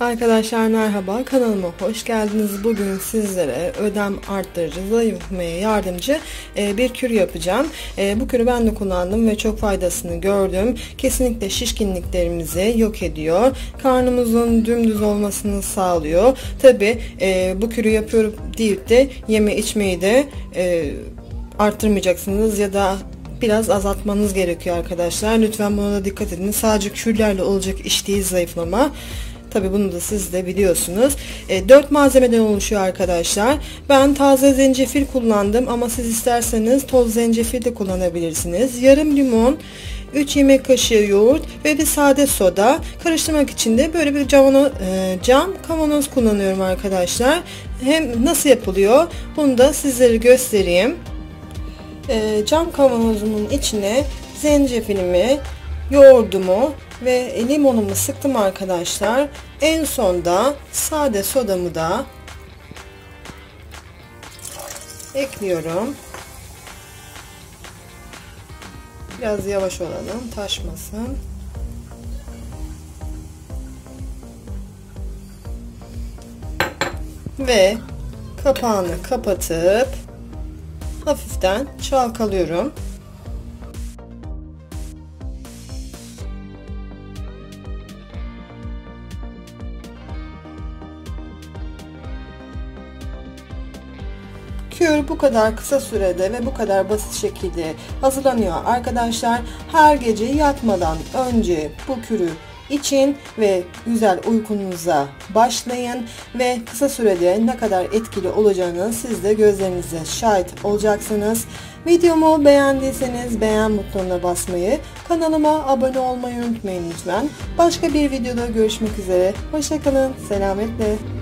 Arkadaşlar merhaba kanalıma hoş geldiniz. Bugün sizlere ödem arttırıcı, zayıflamaya yardımcı e, bir kür yapacağım. E, bu kürü ben de kullandım ve çok faydasını gördüm. Kesinlikle şişkinliklerimizi yok ediyor. Karnımızın dümdüz olmasını sağlıyor. Tabi e, bu kürü yapıyorum deyip de yeme içmeyi de arttırmayacaksınız ya da biraz azaltmanız gerekiyor arkadaşlar. Lütfen buna da dikkat edin. Sadece kürlerle olacak iş değil zayıflama. Tabi bunu da siz de biliyorsunuz. E, 4 malzemeden oluşuyor arkadaşlar. Ben taze zencefil kullandım ama siz isterseniz toz zencefil de kullanabilirsiniz. Yarım limon, 3 yemek kaşığı yoğurt ve bir sade soda. Karıştırmak için de böyle bir camano, e, cam kavanoz kullanıyorum arkadaşlar. Hem nasıl yapılıyor bunu da sizlere göstereyim. E, cam kavanozumun içine zencefilimi, yoğurdumu ve limonumu sıktım arkadaşlar. En sonda sade sodamı da ekliyorum. Biraz yavaş olalım taşmasın. Ve kapağını kapatıp hafiften çalkalıyorum. Kür bu kadar kısa sürede ve bu kadar basit şekilde hazırlanıyor arkadaşlar. Her gece yatmadan önce bu kürü için ve güzel uykunuza başlayın ve kısa sürede ne kadar etkili olacağını siz de gözlerinize şahit olacaksınız. Videomu beğendiyseniz beğen butonuna basmayı, kanalıma abone olmayı unutmayın lütfen. Başka bir videoda görüşmek üzere. Hoşçakalın, selametle.